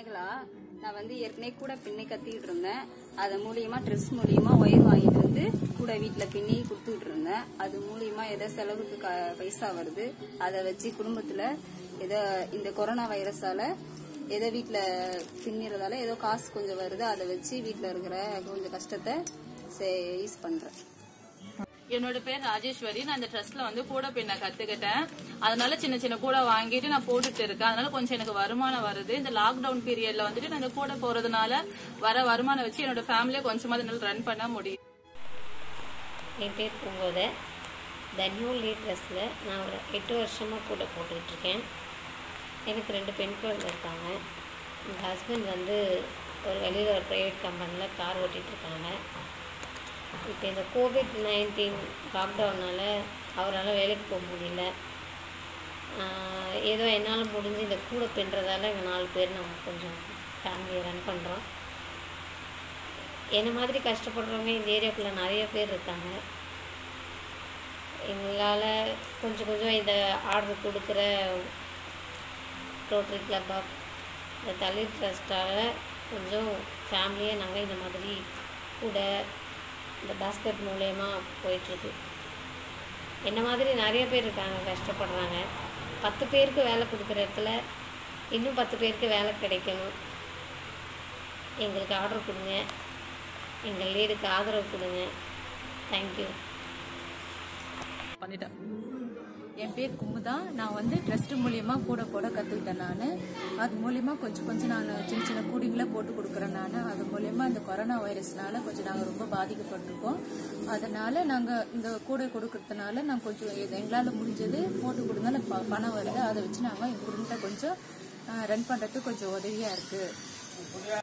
துணைகளா நான் வந்து ஏற்கனவே கூட பின்னி கத்திட்டு இருந்தேன். அது மூலியமா ட்ரெஸ் மூலியமா ஒயர் வாங்கிட்டு வந்து கூட வீட்டில் பின்னி கொடுத்துட்டு இருந்தேன். அது மூலியமா ஏதோ செலவுக்கு க- பைசா வருது. அதை வச்சு குடும்பத்துல ஏதோ இந்த கொரோனா வைரஸால ஏதோ வீட்டில் பின்னிறதால ஏதோ காசு கொஞ்சம் வருது. அதை வச்சு வீட்டில் இருக்கிற கொஞ்சம் கஷ்டத்தை யூஸ் பண்றேன். என்னோட பேர் ராஜேஸ்வரி. நான் இந்த ட்ரஸ்ட்ல வந்து கூட பின்ன கத்துக்கிட்டேன். அதனால சின்ன சின்ன கூட வாங்கிட்டு நான் போட்டுட்டு இருக்கேன். அதனால கொஞ்சம் எனக்கு வருமானம் வருது. இந்த லாக்டவுன் பீரியட்ல வந்துட்டு நான் இந்த கூட போறதுனால வர வருமானம் வச்சு என்னோட ஃபேமிலியை கொஞ்சமா அதனால ரன் பண்ண முடியும் என் பேர் பூங்கோத. த நியூ லீட் ட்ரெஸ்ஸில் நான் ஒரு எட்டு வருஷமாக கூட போட்டுக்கிட்டு இருக்கேன். எனக்கு ரெண்டு பெண் குழந்தை இருக்காங்க. எங்கள் ஹஸ்பண்ட் வந்து ஒரு வெளியில் ஒரு ப்ரைவேட் கம்பெனியில் கார் ஓட்டிகிட்டு இருக்காங்க. இப்போ இந்த கோவிட் நைன்டீன் லாக்டவுனால் அவரால் வேலைக்கு போக முடியல. ஏதோ என்னால் முடிஞ்சு இந்த கூடை பின்னுறதால இங்கே நாலு பேர் நம்ம கொஞ்சம் ஃபேமிலியை ரன் பண்ணுறோம் என்ன மாதிரி கஷ்டப்படுறவங்க இந்த ஏரியாக்குள்ளே நிறைய பேர் இருக்காங்க. எங்களால் கொஞ்சம் கொஞ்சம் இந்த ஆர்டர் கொடுக்குற ரோட்டரி கிளப் ஆஃப் இந்த தலித் ட்ரஸ்ட்டால் கொஞ்சம் ஃபேமிலியாக நாங்கள் இந்த மாதிரி கூட இந்த பாஸ்கெட் மூலயமா போயிட்டுருக்கு. என்ன மாதிரி நிறைய பேர் இருக்காங்க கஷ்டப்படுறாங்க. பத்து பேருக்கு வேலை கொடுக்குற இடத்துல இன்னும் பத்து பேருக்கு வேலை கிடைக்கணும். எங்களுக்கு ஆர்டர் கொடுங்க. எங்கள் லீடுக்கு ஆதரவு கொடுங்க. தேங்க்யூ பண்ணிட்டேன். என் பேர் குமுதா. நான் வந்து ட்ரஸ்ட் மூலியமா கூட போட கற்றுக்கிட்டேன் நான். அது மூலியமா கொஞ்சம் கொஞ்சம் நான் சின்ன சின்ன கூடிங்களை போட்டு கொடுக்குறேன் நான். அது மூலியமா இந்த கொரோனா வைரஸ்னால கொஞ்சம் நாங்கள் ரொம்ப பாதிக்கப்பட்டிருக்கோம். அதனால நாங்கள் இந்த கூடை கொடுக்கறதுனால நாங்கள் கொஞ்சம் இது எங்களால் முடிஞ்சது போட்டு கொடுத்தாலும் ப- பணம் வருது. அதை வச்சு நாங்கள் எங்கள் குடும்பத்தை கொஞ்சம் ரன் பண்ணுறதுக்கு கொஞ்சம் உதவியாக இருக்குது